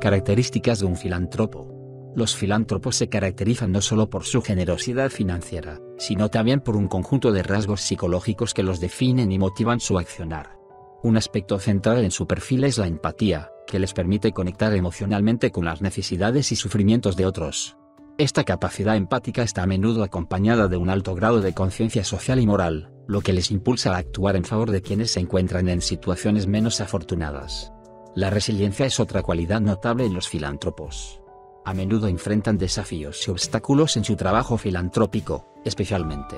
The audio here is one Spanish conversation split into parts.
Características de un filántropo. Los filántropos se caracterizan no solo por su generosidad financiera, sino también por un conjunto de rasgos psicológicos que los definen y motivan su accionar. Un aspecto central en su perfil es la empatía, que les permite conectar emocionalmente con las necesidades y sufrimientos de otros. Esta capacidad empática está a menudo acompañada de un alto grado de conciencia social y moral, lo que les impulsa a actuar en favor de quienes se encuentran en situaciones menos afortunadas. La resiliencia es otra cualidad notable en los filántropos. A menudo enfrentan desafíos y obstáculos en su trabajo filantrópico, especialmente.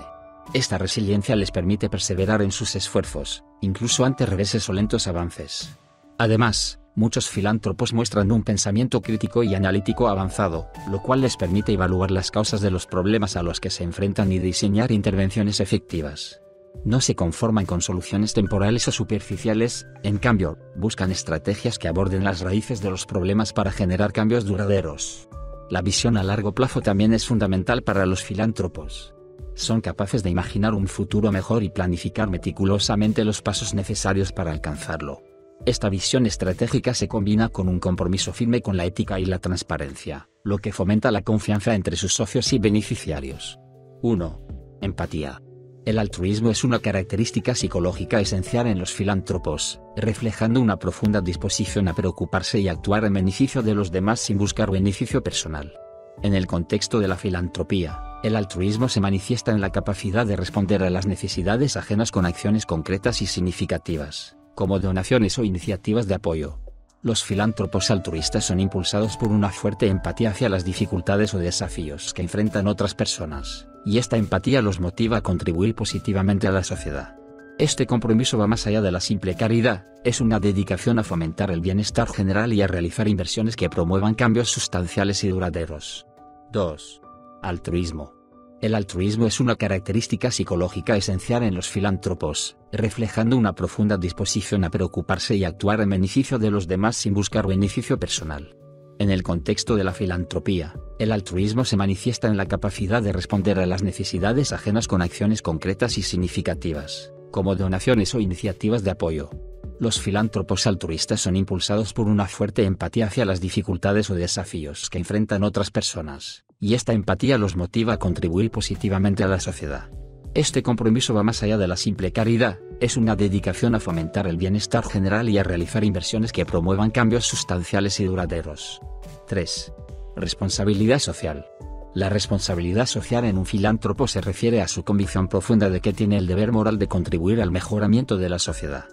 Esta resiliencia les permite perseverar en sus esfuerzos, incluso ante reveses o lentos avances. Además, muchos filántropos muestran un pensamiento crítico y analítico avanzado, lo cual les permite evaluar las causas de los problemas a los que se enfrentan y diseñar intervenciones efectivas. No se conforman con soluciones temporales o superficiales, en cambio, buscan estrategias que aborden las raíces de los problemas para generar cambios duraderos. La visión a largo plazo también es fundamental para los filántropos. Son capaces de imaginar un futuro mejor y planificar meticulosamente los pasos necesarios para alcanzarlo. Esta visión estratégica se combina con un compromiso firme con la ética y la transparencia, lo que fomenta la confianza entre sus socios y beneficiarios. 1. Empatía. El altruismo es una característica psicológica esencial en los filántropos, reflejando una profunda disposición a preocuparse y actuar en beneficio de los demás sin buscar beneficio personal. En el contexto de la filantropía, el altruismo se manifiesta en la capacidad de responder a las necesidades ajenas con acciones concretas y significativas, como donaciones o iniciativas de apoyo. Los filántropos altruistas son impulsados por una fuerte empatía hacia las dificultades o desafíos que enfrentan otras personas, y esta empatía los motiva a contribuir positivamente a la sociedad. Este compromiso va más allá de la simple caridad, es una dedicación a fomentar el bienestar general y a realizar inversiones que promuevan cambios sustanciales y duraderos. 2. Altruismo. El altruismo es una característica psicológica esencial en los filántropos, reflejando una profunda disposición a preocuparse y actuar en beneficio de los demás sin buscar beneficio personal. En el contexto de la filantropía, el altruismo se manifiesta en la capacidad de responder a las necesidades ajenas con acciones concretas y significativas, como donaciones o iniciativas de apoyo. Los filántropos altruistas son impulsados por una fuerte empatía hacia las dificultades o desafíos que enfrentan otras personas, y esta empatía los motiva a contribuir positivamente a la sociedad. Este compromiso va más allá de la simple caridad, es una dedicación a fomentar el bienestar general y a realizar inversiones que promuevan cambios sustanciales y duraderos. 3. Responsabilidad social. La responsabilidad social en un filántropo se refiere a su convicción profunda de que tiene el deber moral de contribuir al mejoramiento de la sociedad.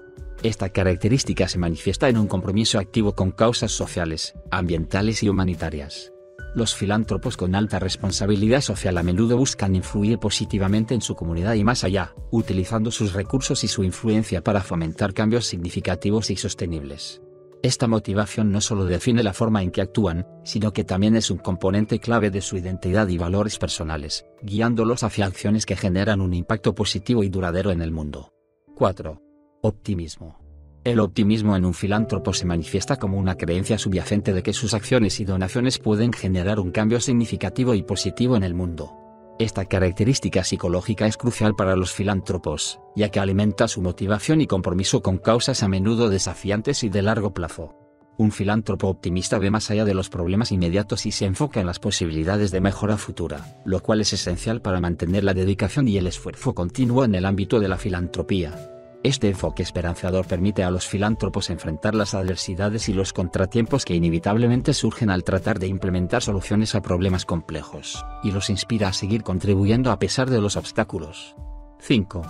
Esta característica se manifiesta en un compromiso activo con causas sociales, ambientales y humanitarias. Los filántropos con alta responsabilidad social a menudo buscan influir positivamente en su comunidad y más allá, utilizando sus recursos y su influencia para fomentar cambios significativos y sostenibles. Esta motivación no solo define la forma en que actúan, sino que también es un componente clave de su identidad y valores personales, guiándolos hacia acciones que generan un impacto positivo y duradero en el mundo. 4. Optimismo. El optimismo en un filántropo se manifiesta como una creencia subyacente de que sus acciones y donaciones pueden generar un cambio significativo y positivo en el mundo. Esta característica psicológica es crucial para los filántropos, ya que alimenta su motivación y compromiso con causas a menudo desafiantes y de largo plazo. Un filántropo optimista ve más allá de los problemas inmediatos y se enfoca en las posibilidades de mejora futura, lo cual es esencial para mantener la dedicación y el esfuerzo continuo en el ámbito de la filantropía. Este enfoque esperanzador permite a los filántropos enfrentar las adversidades y los contratiempos que inevitablemente surgen al tratar de implementar soluciones a problemas complejos, y los inspira a seguir contribuyendo a pesar de los obstáculos. 5.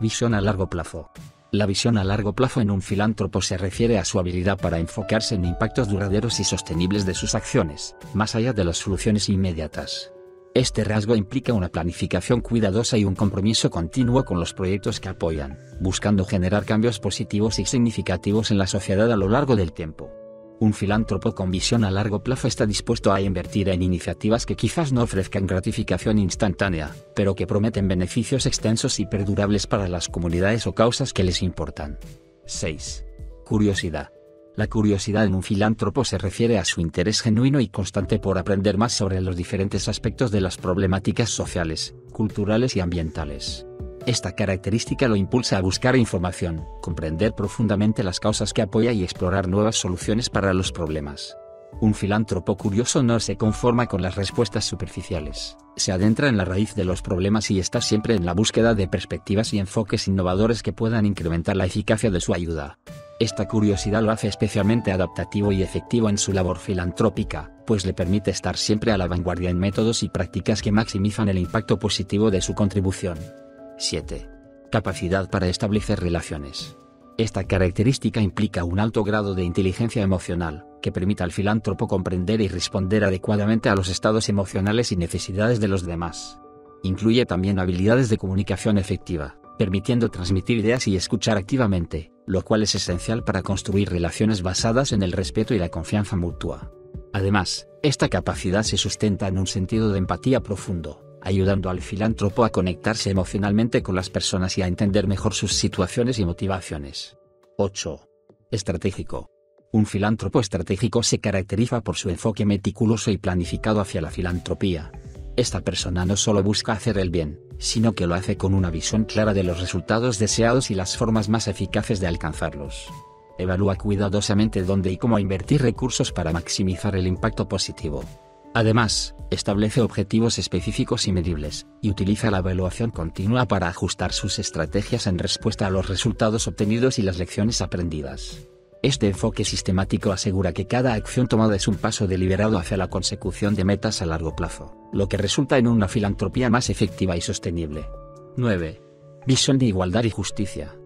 Visión a largo plazo. La visión a largo plazo en un filántropo se refiere a su habilidad para enfocarse en impactos duraderos y sostenibles de sus acciones, más allá de las soluciones inmediatas. Este rasgo implica una planificación cuidadosa y un compromiso continuo con los proyectos que apoyan, buscando generar cambios positivos y significativos en la sociedad a lo largo del tiempo. Un filántropo con visión a largo plazo está dispuesto a invertir en iniciativas que quizás no ofrezcan gratificación instantánea, pero que prometen beneficios extensos y perdurables para las comunidades o causas que les importan. 6. Curiosidad. La curiosidad en un filántropo se refiere a su interés genuino y constante por aprender más sobre los diferentes aspectos de las problemáticas sociales, culturales y ambientales. Esta característica lo impulsa a buscar información, comprender profundamente las causas que apoya y explorar nuevas soluciones para los problemas. Un filántropo curioso no se conforma con las respuestas superficiales, se adentra en la raíz de los problemas y está siempre en la búsqueda de perspectivas y enfoques innovadores que puedan incrementar la eficacia de su ayuda. Esta curiosidad lo hace especialmente adaptativo y efectivo en su labor filantrópica, pues le permite estar siempre a la vanguardia en métodos y prácticas que maximizan el impacto positivo de su contribución. 7. Capacidad para establecer relaciones. Esta característica implica un alto grado de inteligencia emocional, que permite al filántropo comprender y responder adecuadamente a los estados emocionales y necesidades de los demás. Incluye también habilidades de comunicación efectiva, permitiendo transmitir ideas y escuchar activamente, lo cual es esencial para construir relaciones basadas en el respeto y la confianza mutua. Además, esta capacidad se sustenta en un sentido de empatía profundo, ayudando al filántropo a conectarse emocionalmente con las personas y a entender mejor sus situaciones y motivaciones. 8. Estratégico. Un filántropo estratégico se caracteriza por su enfoque meticuloso y planificado hacia la filantropía. Esta persona no solo busca hacer el bien, sino que lo hace con una visión clara de los resultados deseados y las formas más eficaces de alcanzarlos. Evalúa cuidadosamente dónde y cómo invertir recursos para maximizar el impacto positivo. Además, establece objetivos específicos y medibles, y utiliza la evaluación continua para ajustar sus estrategias en respuesta a los resultados obtenidos y las lecciones aprendidas. Este enfoque sistemático asegura que cada acción tomada es un paso deliberado hacia la consecución de metas a largo plazo, lo que resulta en una filantropía más efectiva y sostenible. 9. Visión de igualdad y justicia.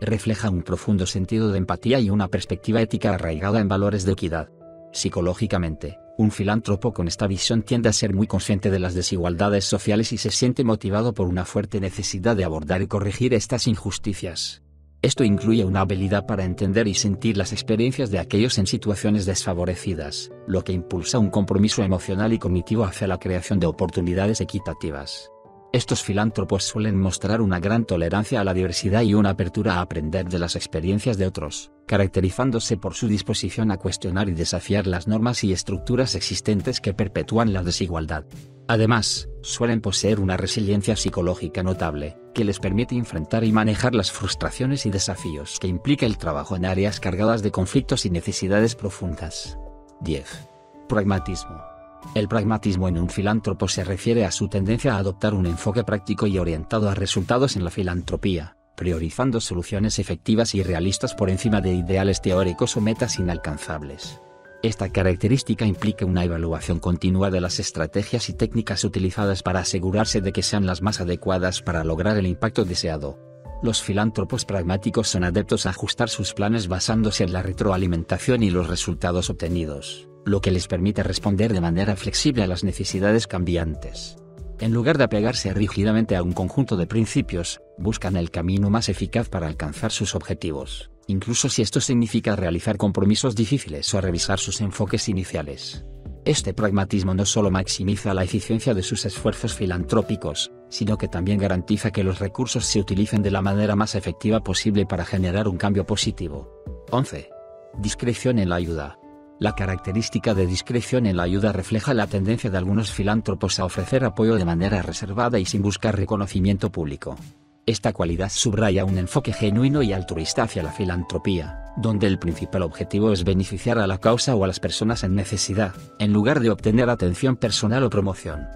Refleja un profundo sentido de empatía y una perspectiva ética arraigada en valores de equidad. Psicológicamente, un filántropo con esta visión tiende a ser muy consciente de las desigualdades sociales y se siente motivado por una fuerte necesidad de abordar y corregir estas injusticias. Esto incluye una habilidad para entender y sentir las experiencias de aquellos en situaciones desfavorecidas, lo que impulsa un compromiso emocional y cognitivo hacia la creación de oportunidades equitativas. Estos filántropos suelen mostrar una gran tolerancia a la diversidad y una apertura a aprender de las experiencias de otros, caracterizándose por su disposición a cuestionar y desafiar las normas y estructuras existentes que perpetúan la desigualdad. Además, suelen poseer una resiliencia psicológica notable, que les permite enfrentar y manejar las frustraciones y desafíos que implica el trabajo en áreas cargadas de conflictos y necesidades profundas. 10. Pragmatismo. El pragmatismo en un filántropo se refiere a su tendencia a adoptar un enfoque práctico y orientado a resultados en la filantropía, priorizando soluciones efectivas y realistas por encima de ideales teóricos o metas inalcanzables. Esta característica implica una evaluación continua de las estrategias y técnicas utilizadas para asegurarse de que sean las más adecuadas para lograr el impacto deseado. Los filántropos pragmáticos son adeptos a ajustar sus planes basándose en la retroalimentación y los resultados obtenidos lo que les permite responder de manera flexible a las necesidades cambiantes. En lugar de apegarse rígidamente a un conjunto de principios, buscan el camino más eficaz para alcanzar sus objetivos, incluso si esto significa realizar compromisos difíciles o revisar sus enfoques iniciales. Este pragmatismo no solo maximiza la eficiencia de sus esfuerzos filantrópicos, sino que también garantiza que los recursos se utilicen de la manera más efectiva posible para generar un cambio positivo. 11. Discreción en la ayuda. La característica de discreción en la ayuda refleja la tendencia de algunos filántropos a ofrecer apoyo de manera reservada y sin buscar reconocimiento público. Esta cualidad subraya un enfoque genuino y altruista hacia la filantropía, donde el principal objetivo es beneficiar a la causa o a las personas en necesidad, en lugar de obtener atención personal o promoción.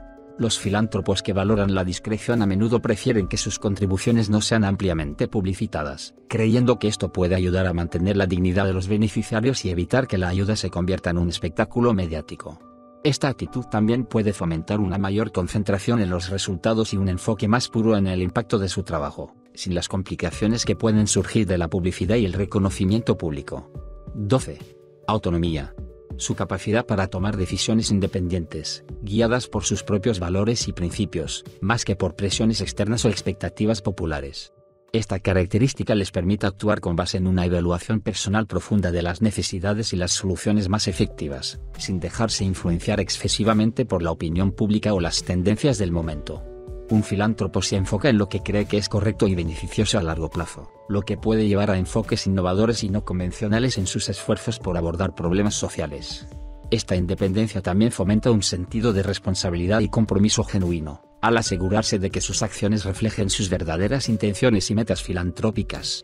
Los filántropos que valoran la discreción a menudo prefieren que sus contribuciones no sean ampliamente publicitadas, creyendo que esto puede ayudar a mantener la dignidad de los beneficiarios y evitar que la ayuda se convierta en un espectáculo mediático. Esta actitud también puede fomentar una mayor concentración en los resultados y un enfoque más puro en el impacto de su trabajo, sin las complicaciones que pueden surgir de la publicidad y el reconocimiento público. 12. Autonomía su capacidad para tomar decisiones independientes, guiadas por sus propios valores y principios, más que por presiones externas o expectativas populares. Esta característica les permite actuar con base en una evaluación personal profunda de las necesidades y las soluciones más efectivas, sin dejarse influenciar excesivamente por la opinión pública o las tendencias del momento. Un filántropo se enfoca en lo que cree que es correcto y beneficioso a largo plazo, lo que puede llevar a enfoques innovadores y no convencionales en sus esfuerzos por abordar problemas sociales. Esta independencia también fomenta un sentido de responsabilidad y compromiso genuino, al asegurarse de que sus acciones reflejen sus verdaderas intenciones y metas filantrópicas.